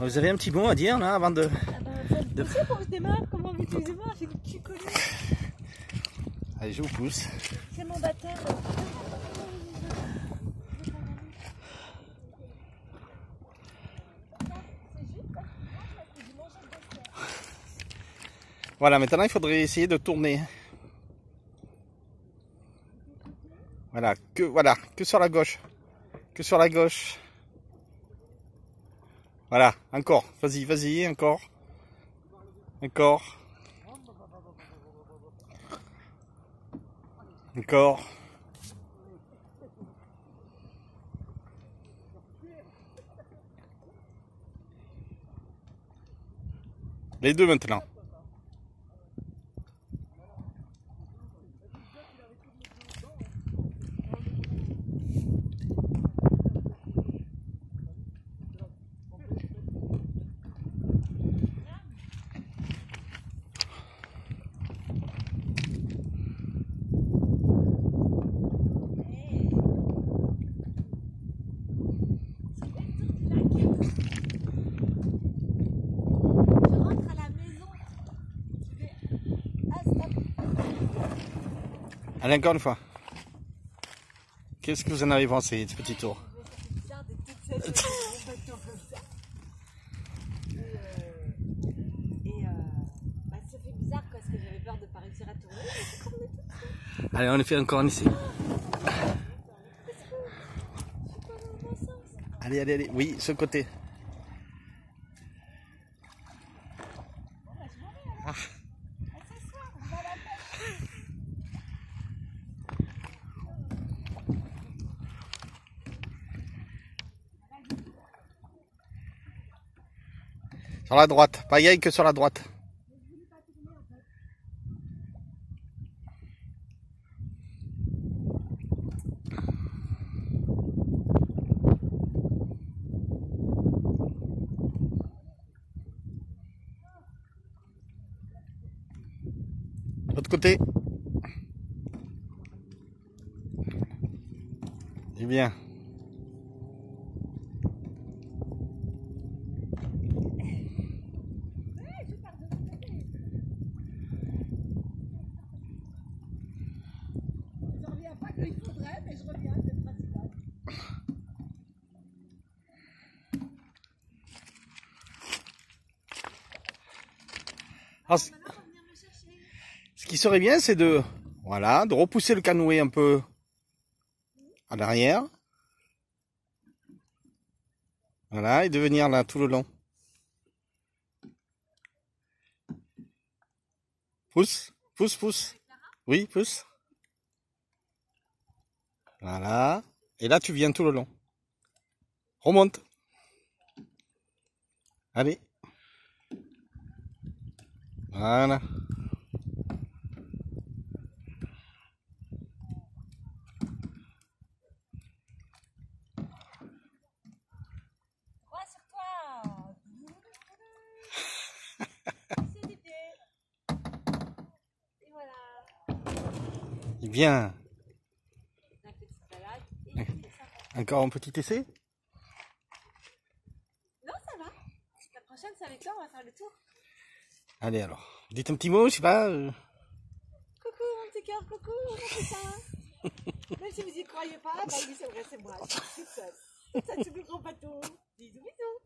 Vous avez un petit mot à dire là avant de. Ah faites De- pousser pour que je démarre, comment vous utilisez voir, j'ai le cul collé. Allez, je vous pousse. C'est mon baptême. Voilà, maintenant il faudrait essayer de tourner. Voilà, que voilà, que sur la gauche. Que sur la gauche. Voilà, encore. Vas-y, vas-y, encore. Encore. Encore. Les deux maintenant. Je rentre à la maison. Je vais. Ah, stop. Allez, encore une fois. Qu'est-ce que vous en avez pensé de ce petit tour C'est bizarre de toute cette bateau comme ça. Et, euh, et euh, bah, ça fait bizarre parce que j'avais peur de pas réussir à tourner. mais c'est comme on est tous Allez, on les fait encore un essai. Je suis pas dans le bon sens. Allez, allez, allez. Oui, ce côté. À ce soir, on va à la pêche. Sur la droite. Pareil que sur la droite. L'autre côté. C'est bien. Principal. Ah. Ce qui serait bien, c'est de, voilà, de repousser le canoë un peu à l'arrière. Voilà, et de venir là tout le long. Pousse, pousse, pousse. Oui, pousse. Voilà. Et là, tu viens tout le long. Remonte. Allez. Voilà. Crois sur toi. C'est du pied. Et voilà. Bien. La petite balade. Et c'est sympa. Encore un petit essai? Non, ça va. La prochaine, c'est avec toi, on va faire le tour. Allez alors. Dites un petit mot, je sais pas. euh. Coucou, mon petit cœur, coucou, mon petit. Même si vous y croyez pas, bah oui, c'est vrai, c'est moi. Je suis toute seule. Sur le grand bateau. Bisous, bisous.